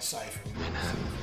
Cipher.